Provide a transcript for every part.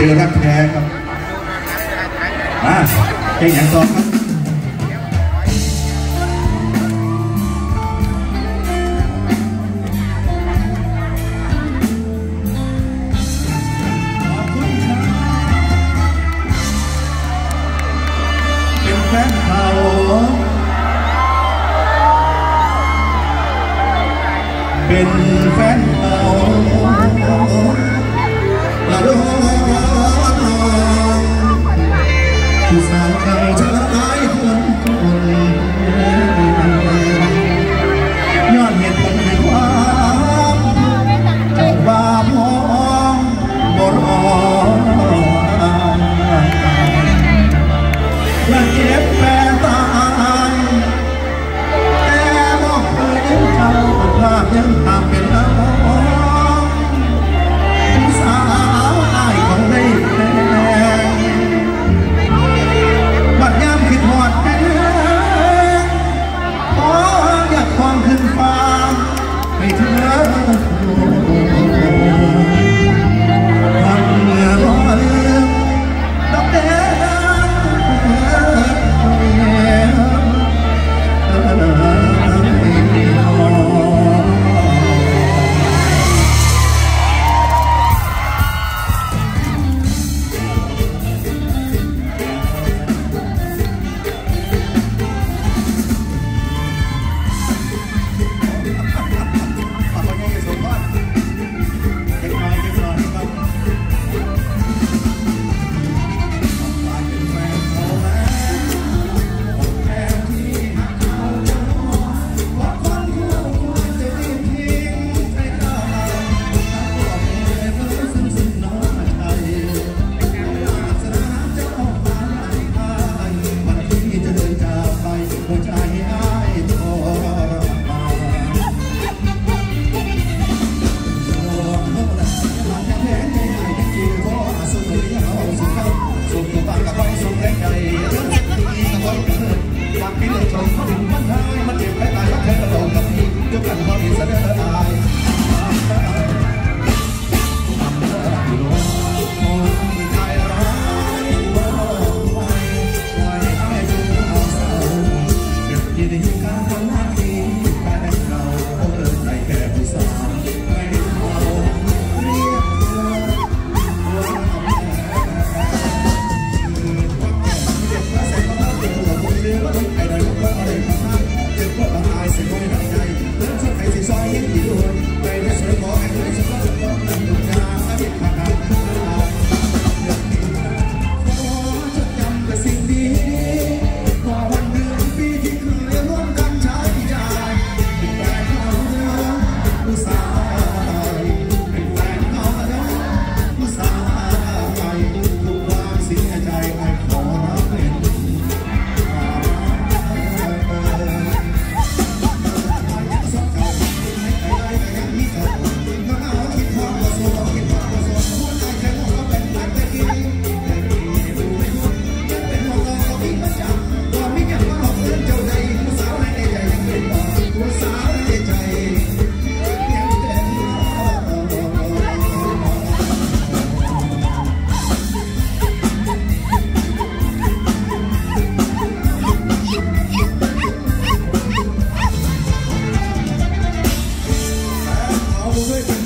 chưa รักแท้ครับมาเพลงอย่างสองครับแฟนเขาเป็นแฟน Hey,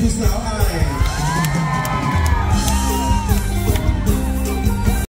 This is now I